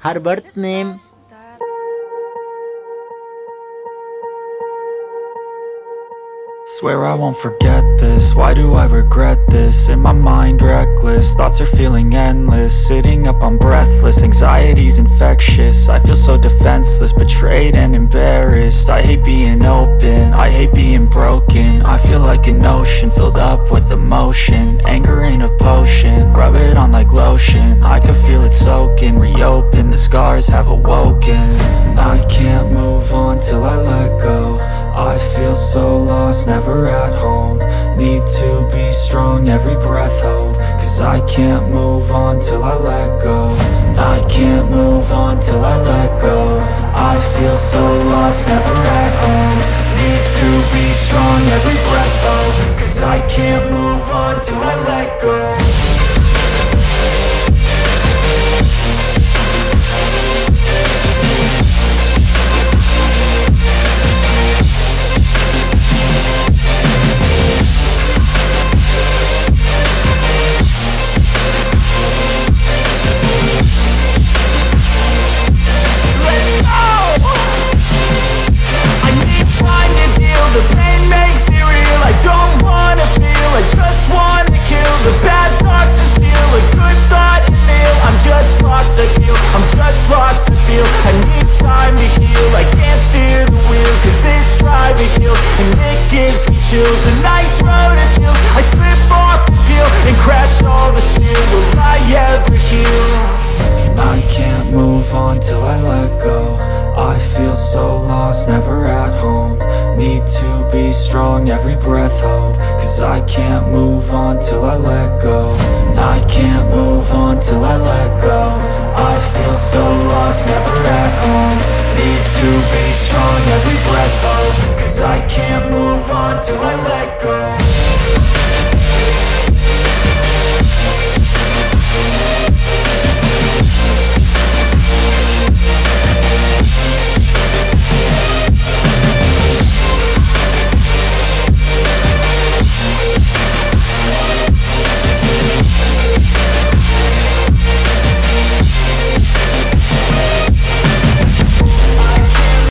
her birth name Swear I won't forget this, why do I regret this? In my mind reckless, thoughts are feeling endless. Sitting up I'm breathless, anxiety's infectious. I feel so defenseless, betrayed and embarrassed. I hate being open, I hate being broken. I feel an ocean, filled up with emotion. Anger ain't a potion, rub it on like lotion. I can feel it soaking, reopen, the scars have awoken. I can't move on till I let go. I feel so lost, never at home. Need to be strong, every breath hold. Cause I can't move on till I let go. I can't move on till I let go. I feel so lost, never at home. Need to be strong, every breath hold can't move on till I let go chills A nice road it feels, I slip off the peel And crash all the steel, will I ever heal? I can't move on till I let go. I feel so lost, never at home. Need to be strong, every breath hold. Cause I can't move on till I let go. I can't move on till I let go. I feel so lost, never at home strong every breath of Cause I can't move on till I let go.